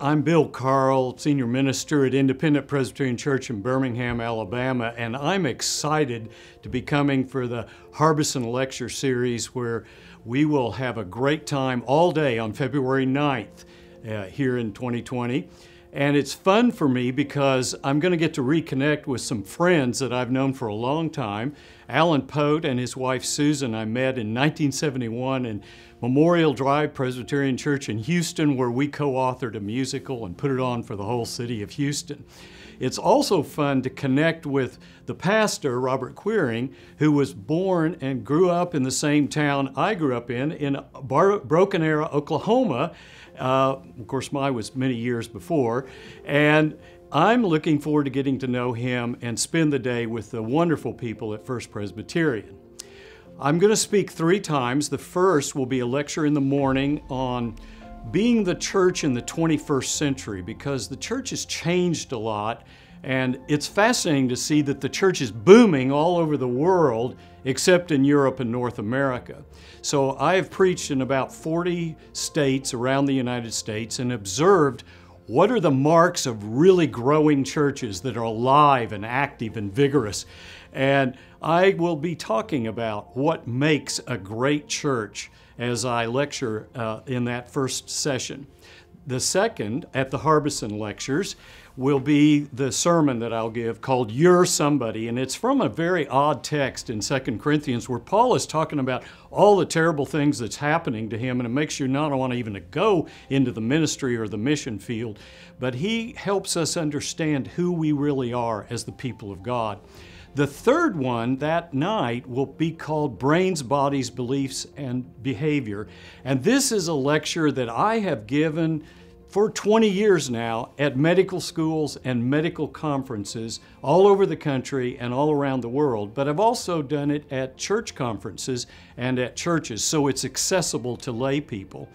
I'm Bill Carl, Senior Minister at Independent Presbyterian Church in Birmingham, Alabama, and I'm excited to be coming for the Harbison Lecture Series where we will have a great time all day on February 9th uh, here in 2020. And it's fun for me because I'm going to get to reconnect with some friends that I've known for a long time. Alan Pote and his wife Susan, I met in 1971 in Memorial Drive Presbyterian Church in Houston, where we co authored a musical and put it on for the whole city of Houston. It's also fun to connect with the pastor, Robert Queering, who was born and grew up in the same town I grew up in, in Bar- Broken Arrow, Oklahoma. Uh, of course, mine was many years before. And I'm looking forward to getting to know him and spend the day with the wonderful people at First Presbyterian. I'm going to speak three times. The first will be a lecture in the morning on being the church in the 21st century because the church has changed a lot and it's fascinating to see that the church is booming all over the world except in Europe and North America. So I have preached in about 40 states around the United States and observed what are the marks of really growing churches that are alive and active and vigorous. And I will be talking about what makes a great church as I lecture uh, in that first session. The second, at the Harbison Lectures, will be the sermon that I'll give called You're Somebody. And it's from a very odd text in 2 Corinthians where Paul is talking about all the terrible things that's happening to him, and it makes you not want to even go into the ministry or the mission field. But he helps us understand who we really are as the people of God. The third one that night will be called Brains, Bodies, Beliefs, and Behavior. And this is a lecture that I have given for 20 years now at medical schools and medical conferences all over the country and all around the world, but I've also done it at church conferences and at churches, so it's accessible to lay people.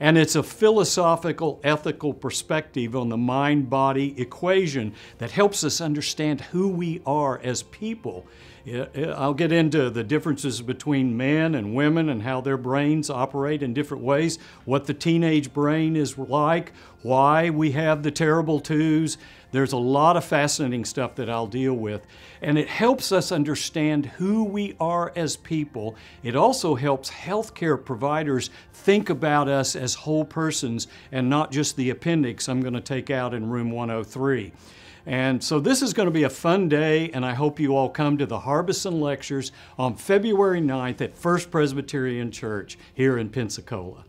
And it's a philosophical, ethical perspective on the mind body equation that helps us understand who we are as people. I'll get into the differences between men and women and how their brains operate in different ways, what the teenage brain is like, why we have the terrible twos, there's a lot of fascinating stuff that I'll deal with, and it helps us understand who we are as people. It also helps healthcare providers think about us as whole persons and not just the appendix I'm going to take out in room 103. And so this is going to be a fun day, and I hope you all come to the Harbison Lectures on February 9th at First Presbyterian Church here in Pensacola.